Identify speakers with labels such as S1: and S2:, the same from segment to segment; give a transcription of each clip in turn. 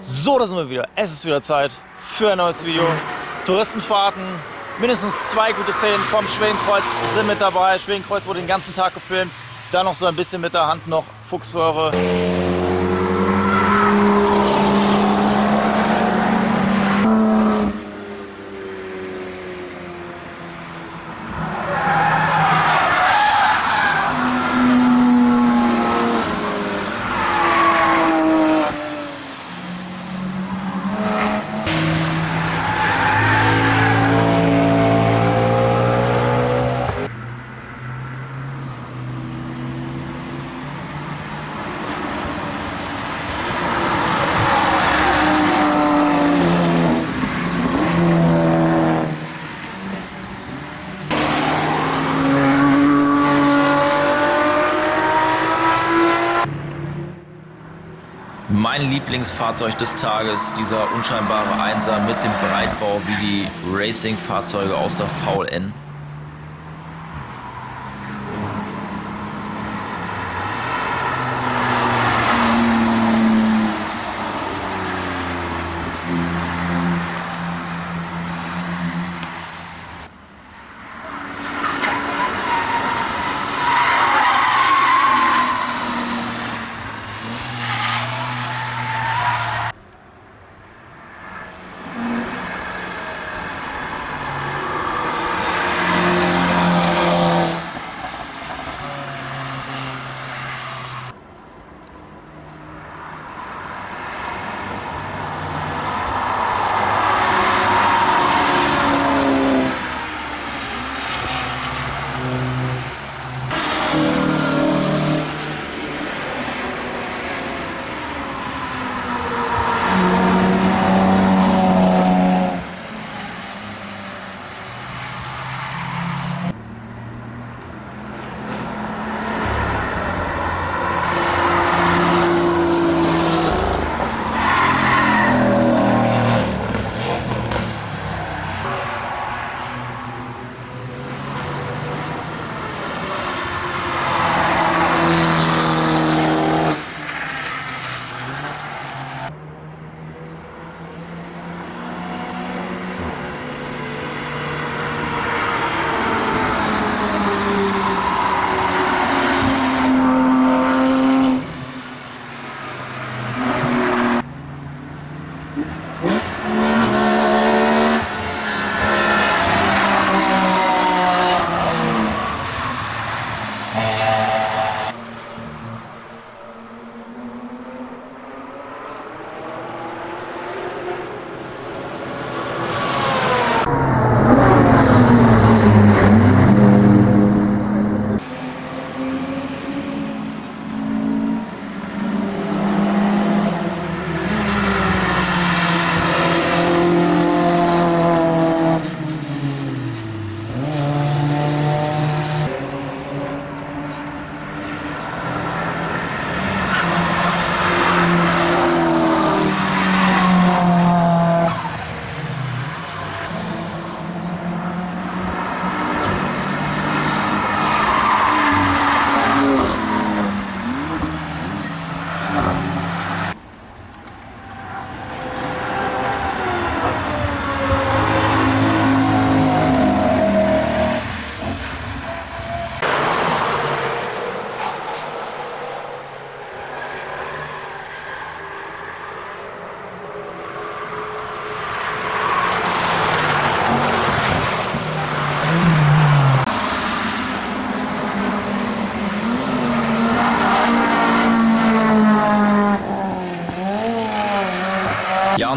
S1: So, da sind wir wieder. Es ist wieder Zeit für ein neues Video. Touristenfahrten, mindestens zwei gute Szenen vom Schwedenkreuz sind mit dabei. Schwedenkreuz wurde den ganzen Tag gefilmt. Dann noch so ein bisschen mit der Hand noch Fuchsröhre.
S2: Mein Lieblingsfahrzeug des Tages, dieser unscheinbare Einser mit dem Breitbau wie die Racing-Fahrzeuge aus der VLN.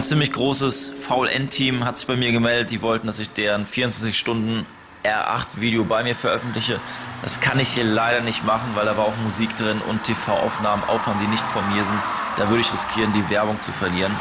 S2: Ein ziemlich großes VLN-Team hat sich bei mir gemeldet. Die wollten, dass ich deren 24 Stunden R8-Video bei mir veröffentliche. Das kann ich hier leider nicht machen, weil da war auch Musik drin und TV-Aufnahmen, Aufnahmen, die nicht von mir sind. Da würde ich riskieren, die Werbung zu verlieren.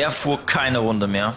S2: Der fuhr keine Runde mehr.